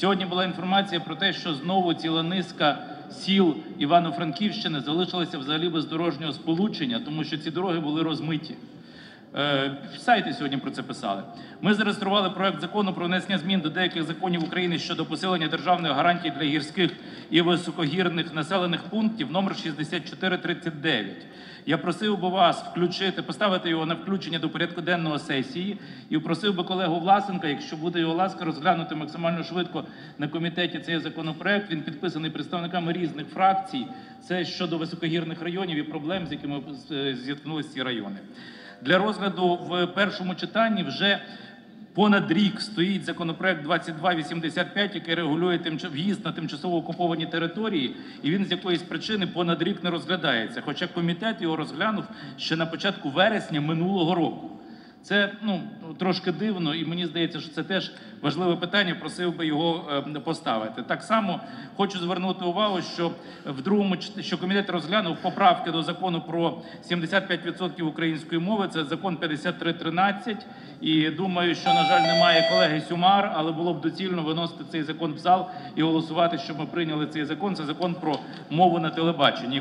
Сьогодні була інформація про те, що знову ціла низка сіл Івано-Франківщини залишилася взагалі без дорожнього сполучення, тому що ці дороги були розмиті. Е, Сайти сьогодні про це писали. Ми зареєстрували проект закону про внесення змін до деяких законів України щодо посилення державних гарантій для гірських і високогірних населених пунктів номер 6439. Я просив би вас включити, поставити його на включення до порядку денного сесії і просив би колегу Власенка, якщо буде його ласка, розглянути максимально швидко на комітеті цей законопроект. Він підписаний представниками різних фракцій. Це щодо високогірних районів і проблем, з якими е, зіткнулися ці райони. Для розгляду в першому читанні вже понад рік стоїть законопроект 2285, який регулює в'їзд на тимчасово окуповані території, і він з якоїсь причини понад рік не розглядається. Хоча комітет його розглянув ще на початку вересня минулого року. Це ну трошки дивно, і мені здається, що це теж важливе питання. Просив би його е, поставити. Так само хочу звернути увагу, що в другому що комітет розглянув поправки до закону про 75% української мови. Це закон 5313. І думаю, що на жаль немає колеги Сюмар, але було б доцільно виносити цей закон в зал і голосувати, щоб ми прийняли цей закон. Це закон про мову на телебаченні.